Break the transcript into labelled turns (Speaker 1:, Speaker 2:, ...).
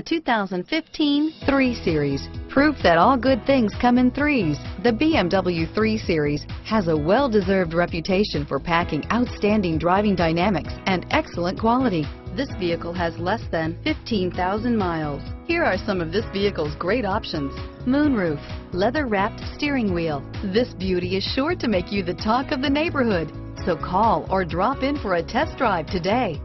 Speaker 1: The 2015 3 Series. Proof that all good things come in threes. The BMW 3 Series has a well-deserved reputation for packing outstanding driving dynamics and excellent quality. This vehicle has less than 15,000 miles. Here are some of this vehicle's great options. Moonroof, leather-wrapped steering wheel. This beauty is sure to make you the talk of the neighborhood. So call or drop in for a test drive today.